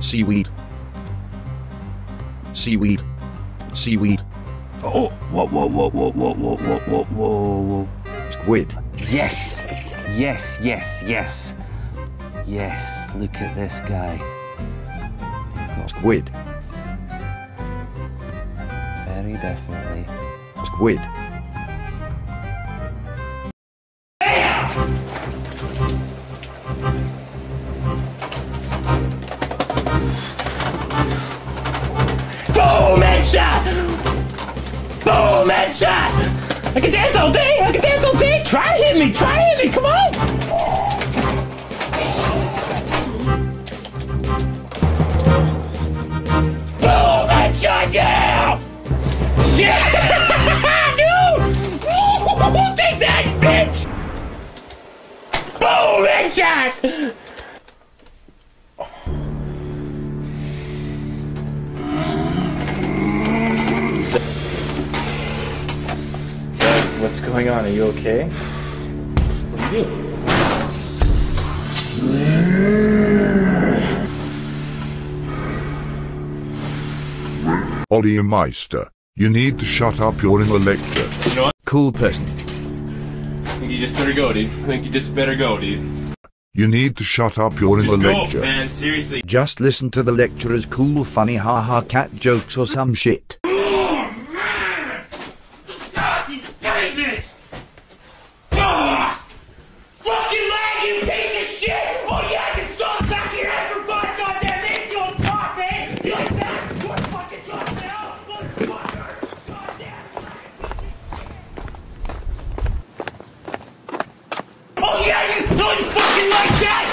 Seaweed. Seaweed. Seaweed. Oh, whoa, whoa, whoa, whoa, whoa, whoa, whoa, whoa, whoa. Squid. Yes, yes, yes, yes. Yes, look at this guy. Got Squid. very definitely. Squid. Boom headshot! Boom headshot! I can dance all day! I can dance all day! Try to hit me! Try to hit me! Come on! Boom headshot! Yeah! Yeah! Dude! Take that, bitch! Boom headshot! What's going on? Are you okay? What are you doing? Ollie Meister, you need to shut up, you're in a lecture. Cool person. I think you just better go, dude. I think you just better go, dude. You need to shut up, you're in a Just go, lecture. man. Seriously. Just listen to the lecturer's cool funny haha cat jokes or some shit fucking faces! Ugh! Ah! Fucking lag, you piece of shit! Oh yeah, I can suck back your ass for five goddamn minutes, you old cock, man! You like that? What fucking job now, Oh yeah, you, no, you fucking like that!